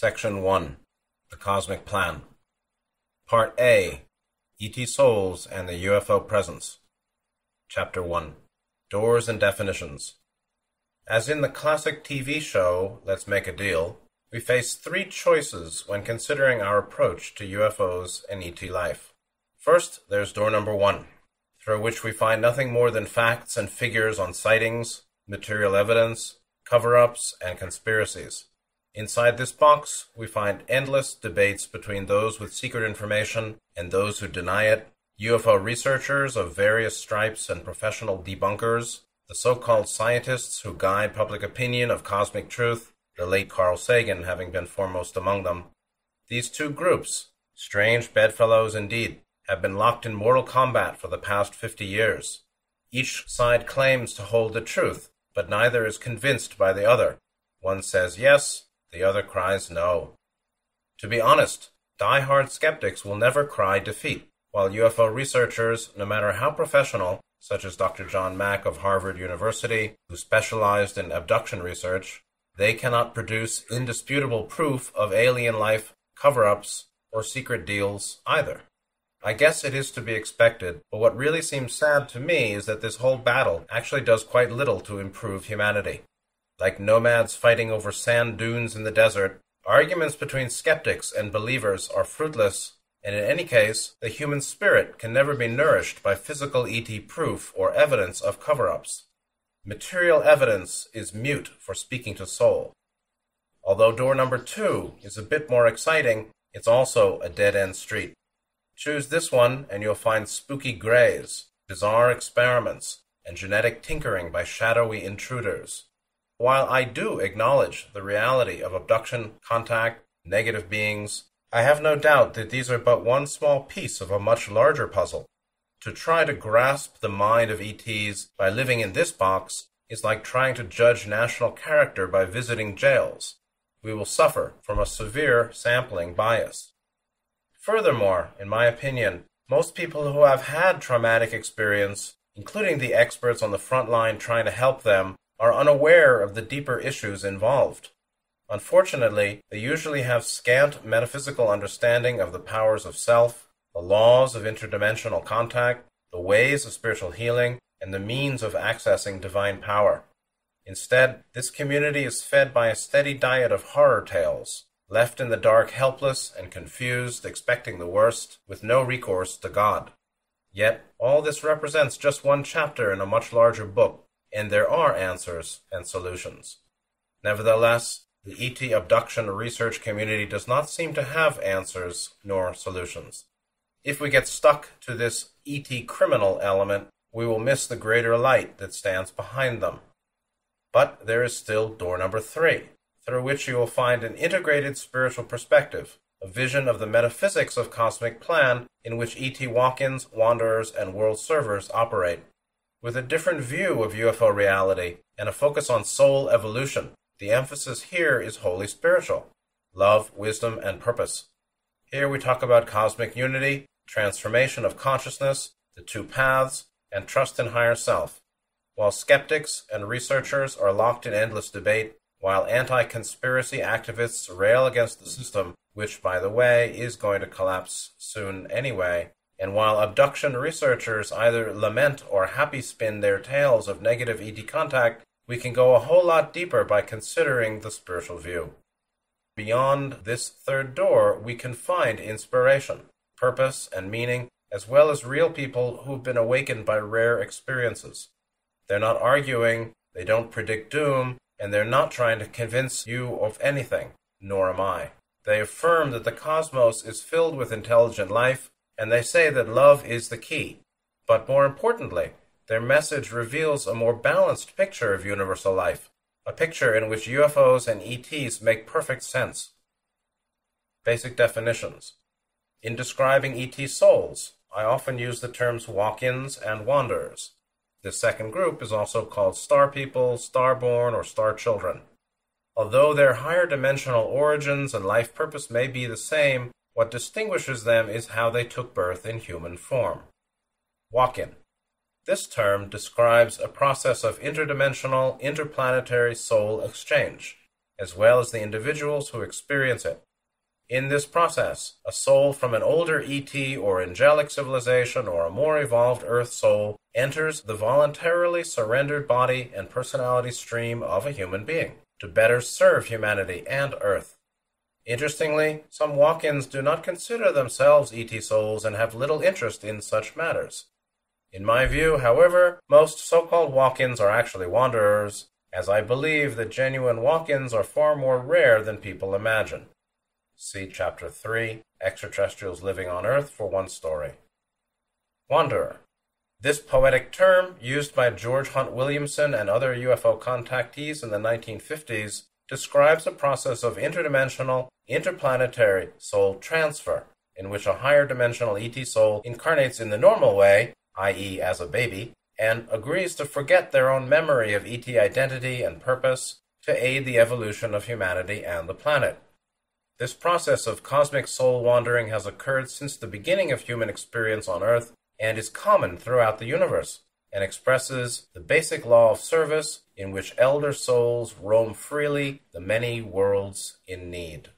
Section 1 The Cosmic Plan. Part A ET Souls and the UFO Presence. Chapter 1 Doors and Definitions. As in the classic TV show Let's Make a Deal, we face three choices when considering our approach to UFOs and ET life. First, there's door number one, through which we find nothing more than facts and figures on sightings, material evidence, cover ups, and conspiracies. Inside this box, we find endless debates between those with secret information and those who deny it, UFO researchers of various stripes and professional debunkers, the so called scientists who guide public opinion of cosmic truth, the late Carl Sagan having been foremost among them. These two groups, strange bedfellows indeed, have been locked in mortal combat for the past fifty years. Each side claims to hold the truth, but neither is convinced by the other. One says yes, the other cries no. To be honest, die-hard skeptics will never cry defeat, while UFO researchers, no matter how professional, such as Dr. John Mack of Harvard University, who specialized in abduction research, they cannot produce indisputable proof of alien life, cover ups, or secret deals either. I guess it is to be expected, but what really seems sad to me is that this whole battle actually does quite little to improve humanity. Like nomads fighting over sand dunes in the desert, arguments between skeptics and believers are fruitless, and in any case, the human spirit can never be nourished by physical ET proof or evidence of cover ups. Material evidence is mute for speaking to soul. Although door number two is a bit more exciting, it's also a dead end street. Choose this one, and you'll find spooky grays, bizarre experiments, and genetic tinkering by shadowy intruders. While I do acknowledge the reality of abduction, contact, negative beings, I have no doubt that these are but one small piece of a much larger puzzle. To try to grasp the mind of ETs by living in this box is like trying to judge national character by visiting jails. We will suffer from a severe sampling bias. Furthermore, in my opinion, most people who have had traumatic experience, including the experts on the front line trying to help them, are unaware of the deeper issues involved. Unfortunately, they usually have scant metaphysical understanding of the powers of self, the laws of interdimensional contact, the ways of spiritual healing, and the means of accessing divine power. Instead, this community is fed by a steady diet of horror tales, left in the dark helpless and confused, expecting the worst, with no recourse to God. Yet, all this represents just one chapter in a much larger book and there are answers and solutions. Nevertheless, the ET abduction research community does not seem to have answers nor solutions. If we get stuck to this ET criminal element, we will miss the greater light that stands behind them. But there is still door number three, through which you will find an integrated spiritual perspective, a vision of the metaphysics of cosmic plan in which ET walk-ins, wanderers, and world servers operate. With a different view of UFO reality and a focus on soul evolution, the emphasis here is wholly spiritual love, wisdom, and purpose. Here we talk about cosmic unity, transformation of consciousness, the two paths, and trust in higher self. While skeptics and researchers are locked in endless debate, while anti conspiracy activists rail against the system, which, by the way, is going to collapse soon anyway, and while abduction researchers either lament or happy spin their tales of negative ET contact, we can go a whole lot deeper by considering the spiritual view. Beyond this third door, we can find inspiration, purpose, and meaning, as well as real people who've been awakened by rare experiences. They're not arguing, they don't predict doom, and they're not trying to convince you of anything, nor am I. They affirm that the cosmos is filled with intelligent life and they say that love is the key. But more importantly, their message reveals a more balanced picture of universal life, a picture in which UFOs and ETs make perfect sense. Basic definitions. In describing ET souls, I often use the terms walk ins and wanderers. This second group is also called star people, starborn, or star children. Although their higher dimensional origins and life purpose may be the same, what distinguishes them is how they took birth in human form. Walk-in. This term describes a process of interdimensional, interplanetary soul exchange. as well as the individuals who experience it. In this process, a soul from an older ET or angelic civilization or a more evolved Earth soul enters the voluntarily surrendered body and personality stream of a human being to better serve humanity and Earth. Interestingly, some walk ins do not consider themselves ET souls and have little interest in such matters. In my view, however, most so called walk ins are actually wanderers, as I believe that genuine walk ins are far more rare than people imagine. See Chapter 3 Extraterrestrials Living on Earth for one story. Wanderer. This poetic term, used by George Hunt Williamson and other UFO contactees in the 1950s, describes a process of interdimensional, interplanetary soul transfer, in which a higher dimensional ET soul incarnates in the normal way, i.e., as a baby, and agrees to forget their own memory of ET identity and purpose to aid the evolution of humanity and the planet. This process of cosmic soul wandering has occurred since the beginning of human experience on Earth and is common throughout the universe, and expresses the basic law of service in which elder souls roam freely the many worlds in need.